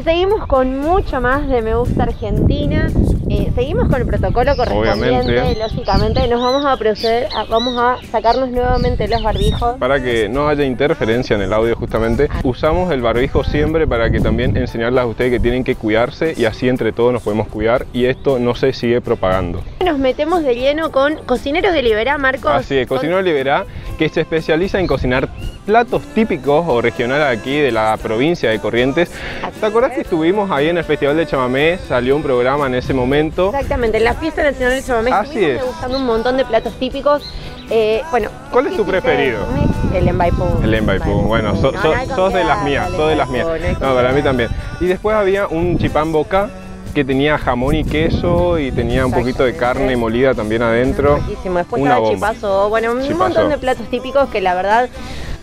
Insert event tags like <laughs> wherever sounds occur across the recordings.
Y seguimos con mucho más de Me Gusta Argentina. Eh, seguimos con el protocolo correspondiente, Obviamente. lógicamente. Nos vamos a proceder, a- vamos a sacarnos nuevamente los barbijos. Para que no haya interferencia en el audio justamente, usamos el barbijo siempre para que también enseñarles a ustedes que tienen que cuidarse y así entre todos nos podemos cuidar y esto no se sigue propagando. Nos metemos de lleno con Cocineros de Liberá, Marcos. Así es, Cocinero Liberá, que se especializa en cocinar platos típicos o regionales aquí de la provincia de Corrientes. ¿Te acordás que estuvimos ahí en el Festival de Chamamé? Salió un programa en ese momento. Exactamente, en la fiesta nacional del chamamé Así estuvimos es. degustando un montón de platos típicos. Eh, bueno, ¿Cuál es tu ¿qué hiciste? preferido? El embaipú. El embaipú, bueno, so- no sos de las mías, sos de las mías. no para mí también. Y después había un chipán boca que tenía jamón y queso y tenía un poquito de carne molida también adentro. Riquísimo. Después Una estaba chipazo, bueno, un Chipazo. montón de platos típicos que la verdad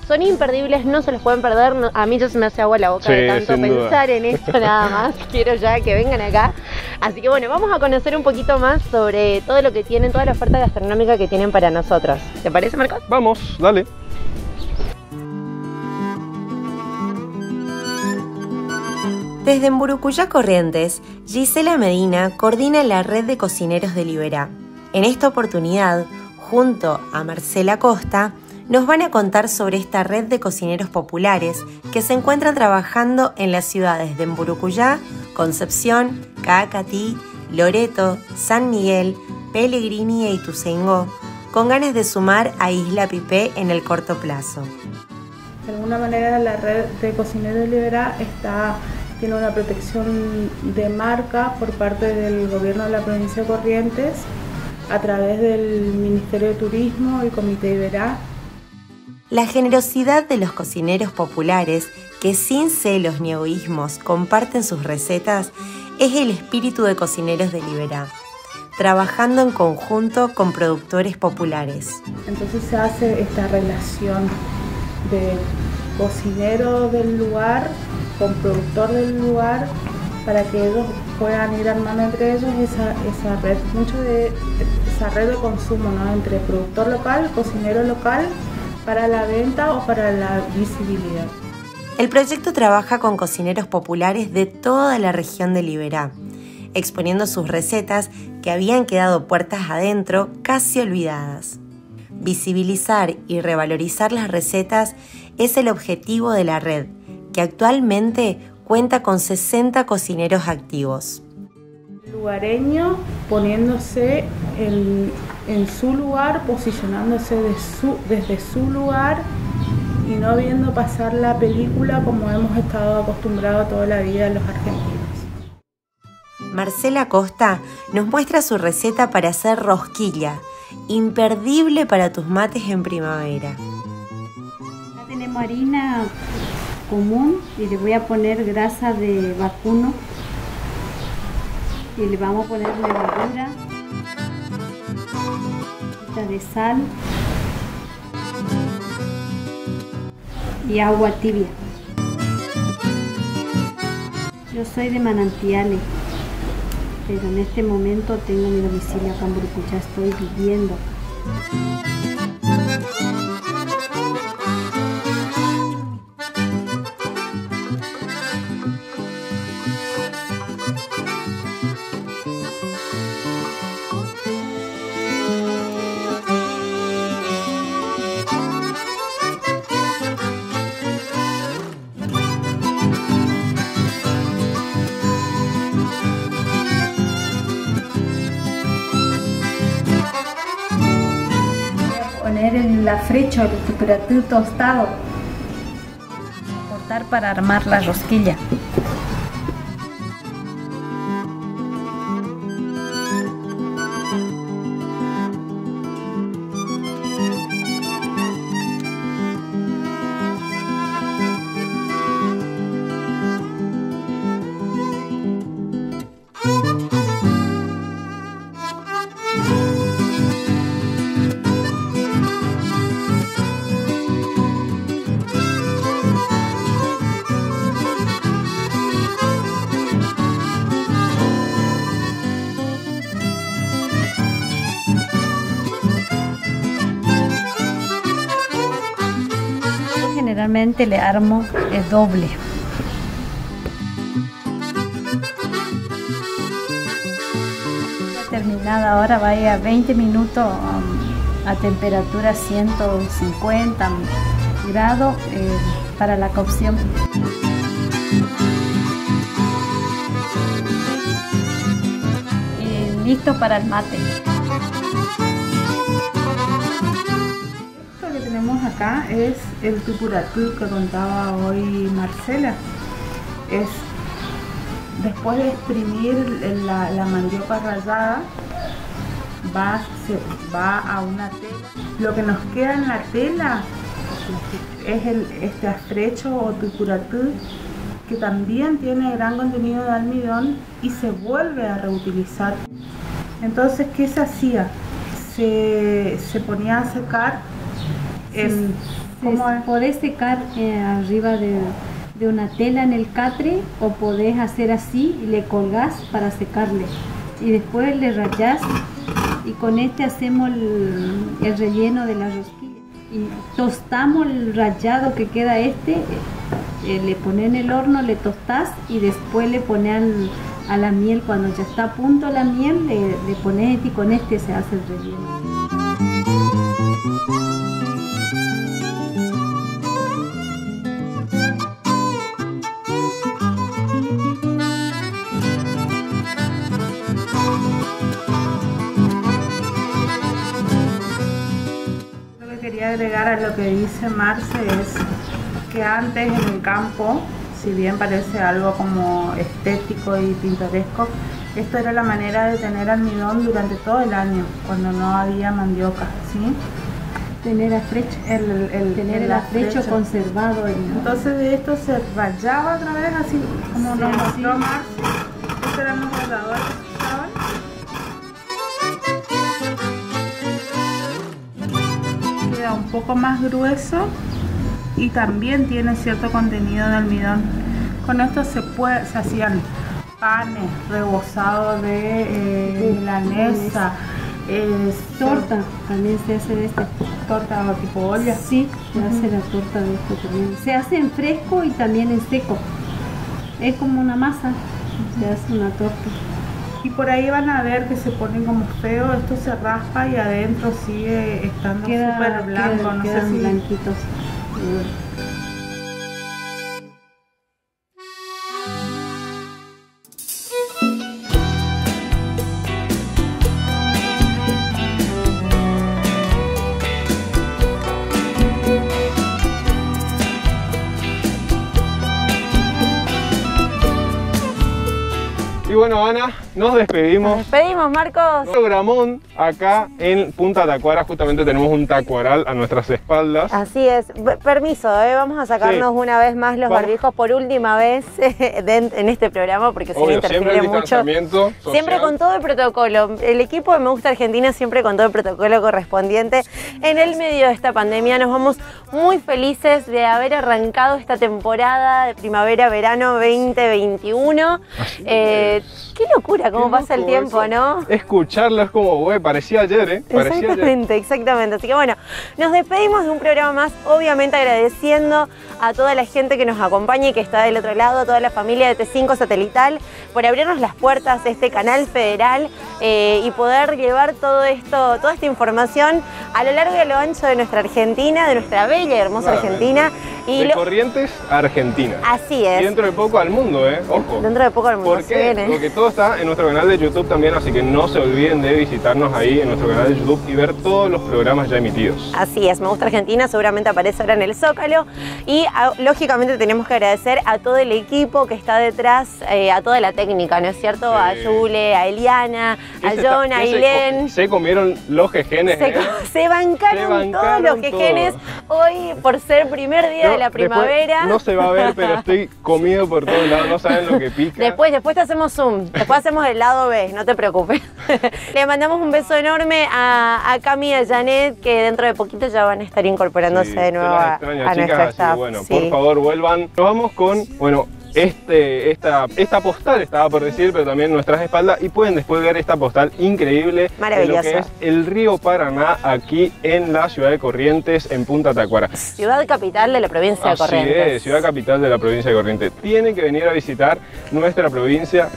son imperdibles, no se los pueden perder. A mí ya se me hace agua la boca Sí, de tanto duda. pensar en esto <laughs> nada más. Quiero ya que vengan acá. Así que bueno, vamos a conocer un poquito más sobre todo lo que tienen, toda la oferta gastronómica que tienen para nosotros. ¿Te parece, Marcos? Vamos, dale. Desde Emburucuyá Corrientes, Gisela Medina coordina la red de cocineros de Liberá. En esta oportunidad, junto a Marcela Costa, nos van a contar sobre esta red de cocineros populares que se encuentran trabajando en las ciudades de Emburucuyá, Concepción, Caacatí, Loreto, San Miguel, Pellegrini e Ituzaingó, con ganas de sumar a Isla Pipé en el corto plazo. De alguna manera la red de cocineros de Liberá está, tiene una protección de marca por parte del gobierno de la provincia de Corrientes a través del Ministerio de Turismo y Comité Iberá. La generosidad de los cocineros populares que sin celos ni egoísmos comparten sus recetas es el espíritu de cocineros de Liberá, trabajando en conjunto con productores populares. Entonces se hace esta relación de cocinero del lugar con productor del lugar para que ellos puedan ir armando entre ellos esa, esa red, mucho de esa red de consumo, ¿no? Entre productor local, cocinero local, para la venta o para la visibilidad. El proyecto trabaja con cocineros populares de toda la región de Liberá, exponiendo sus recetas que habían quedado puertas adentro casi olvidadas. Visibilizar y revalorizar las recetas es el objetivo de la red, que actualmente cuenta con 60 cocineros activos. Lugareño poniéndose en, en su lugar, posicionándose de su- desde su lugar y no viendo pasar la película como hemos estado acostumbrados toda la vida los argentinos. Marcela Costa nos muestra su receta para hacer rosquilla, imperdible para tus mates en primavera. Acá tenemos harina común y le voy a poner grasa de vacuno y le vamos a poner levadura, de sal y agua tibia. Yo soy de manantiales, pero en este momento tengo mi domicilio acá en Burucuyá, estoy viviendo. Poner en la frecha el temperatura tostado. Cortar para armar la rosquilla. le armo el doble. Terminada ahora, vaya 20 minutos um, a temperatura 150 grados eh, para la cocción. Y listo para el mate. Tenemos acá es el tupuratú que contaba hoy Marcela. Es después de exprimir la, mandioca rallada, va, se, va a una tela. Lo que nos queda en la tela es el, este astrecho o tucuratú que también tiene gran contenido de almidón y se vuelve a reutilizar. Entonces, ¿qué se hacía? Se, se ponía a secar en... ¿cómo es? Podés secar eh, arriba de, de una tela en el catre o podés hacer así y le colgás para secarle. Y después le rayás y con este hacemos el, el relleno de la rosquilla. Y tostamos el rallado que queda este, eh, eh, le pones en el horno, le tostás y después le pones al- a la miel, cuando ya está a punto la miel, le, le pones este y con este se hace el relleno. Agregar a lo que dice Marce es que antes en el campo, si bien parece algo como estético y pintoresco, esto era la manera de tener almidón durante todo el año, cuando no había mandioca, ¿sí? Tener afrecho, El, el, tener el afrecho conservado. en- Entonces de esto se rayaba otra vez así como Sí, nos mostró Marce. Estos eran los un poco más grueso y también tiene cierto contenido de almidón. Con esto se, puede, se hacían panes rebozados de eh, milanesa, eh, Torta, también se hace de este. torta tipo olla. Sí, se hace la torta de esto también. Se hace en fresco y también en seco. Es como una masa, se hace una torta. Y por ahí van a ver que se pone como feo, esto se raspa y adentro sigue estando súper blanco, queda- no sé quedan si blanquitos. Y bueno, Ana, nos despedimos. Despedimos, Marcos. Programón acá en Punta Tacuara, justamente tenemos un tacuaral a nuestras espaldas. Así es. Permiso, ¿eh? vamos a sacarnos Sí. una vez más los Vamos. barbijos por última vez <laughs> en este programa porque si no interfiere mucho. social. Siempre con todo el protocolo. El equipo de Me Gusta Argentina siempre con todo el protocolo correspondiente. En el medio de esta pandemia nos vamos muy felices de haber arrancado esta temporada de primavera-verano 2021. Eh, locura cómo pasa el tiempo, eso. ¿no? Escucharlo es como, güey, parecía ayer, ¿eh? Parecía ayer. Exactamente, exactamente. Así que bueno, nos despedimos de un programa más, obviamente agradeciendo a toda la gente que nos acompaña y que está del otro lado, a toda la familia de T5 Satelital, por abrirnos las puertas de este canal federal eh, y poder llevar todo esto, toda esta información a lo largo y a lo ancho de nuestra Argentina, de nuestra bella y hermosa Claramente. Argentina. Y de lo- Corrientes a Argentina. así Y es. dentro de poco al mundo, ¿eh? Ojo. Dentro de poco el mundo ¿Por qué? Porque todo está en nuestro canal de YouTube también, así que no se olviden de visitarnos ahí en nuestro canal de YouTube y ver todos los programas ya emitidos. Así es, Me Gusta Argentina seguramente aparece ahora en el Zócalo y a- lógicamente tenemos que agradecer a todo el equipo que está detrás, eh, a toda la técnica, ¿no es cierto? A. Yule, a Eliana, ¿Qué a John, a qué se comieron los jejenes, Se, ¿eh? se bancaron, Se todos los todo. hoy por ser primer día de la primavera. no se va a ver, pero estoy comido por todos lados, no saben lo que <laughs> pica. Después, después te hacemos zoom, después hacemos el lado B, no te preocupes. <laughs> Le mandamos un beso enorme a, a Cami y a Janet, que dentro de poquito ya van a estar incorporándose Sí, de nuevo a, extraña, a chicas, nuestro staff. bueno, Sí. por favor vuelvan. Nos vamos con, bueno, este, esta, esta postal estaba por decir, pero también nuestras espaldas y pueden después ver esta postal increíble de lo Maravilloso. que es el río Paraná aquí en la ciudad de Corrientes, en Punta Tacuara. Ciudad capital de la provincia de Corrientes. es, ciudad capital de la provincia de Corrientes. Tienen que venir a visitar nuestra provincia.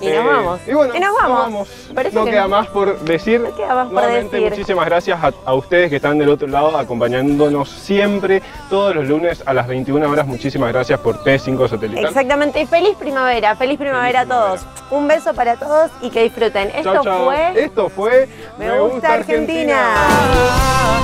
Y nos Eh, vamos. Y bueno, Y nos vamos. No que queda no. más por decir. No queda más por decir. muchísimas gracias a, a ustedes que están del otro lado acompañándonos siempre, todos los lunes a las 21 horas. Muchísimas gracias por P5 Satelital. Exactamente. Y feliz primavera, feliz primavera Feliz a todos. Un beso para todos y que disfruten. Esto Chau, chau. fue Esto fue Me Gusta Argentina. Argentina.